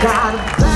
Got a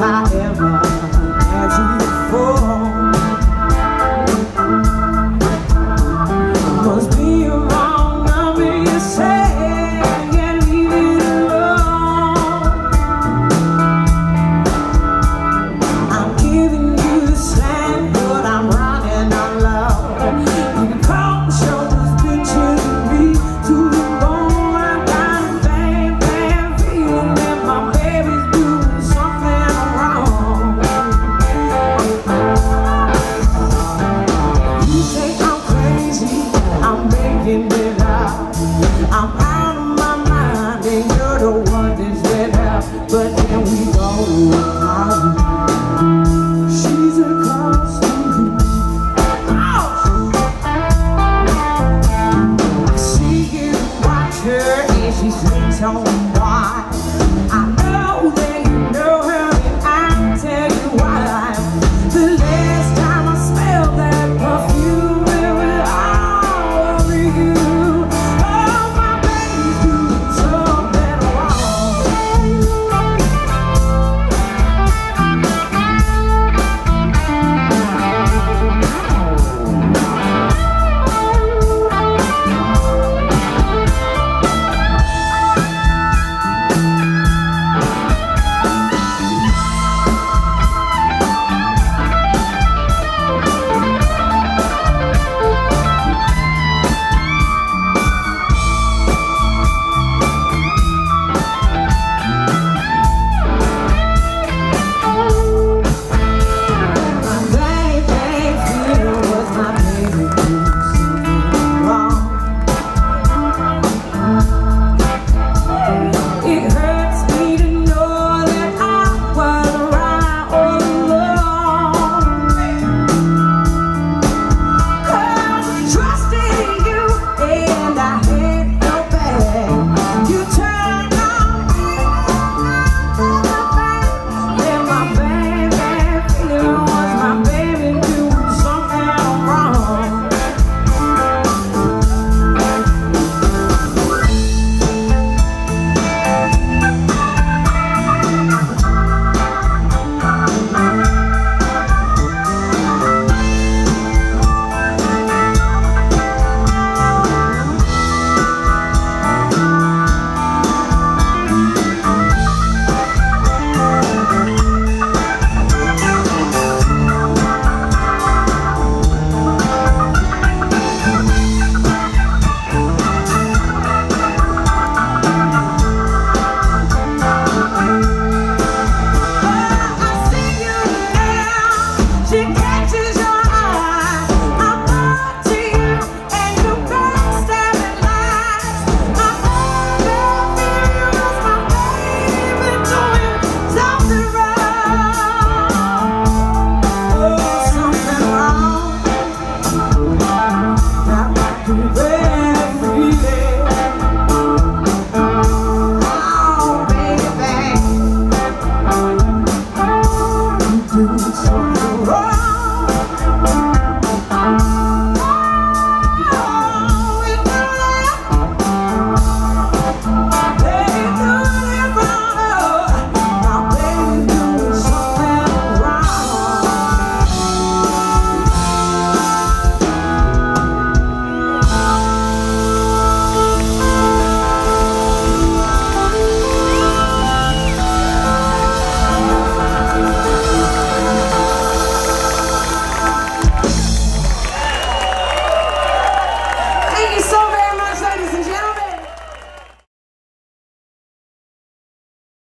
up I'm out of my mind and you're the one that's But we go. She's a constant! I see watch her and on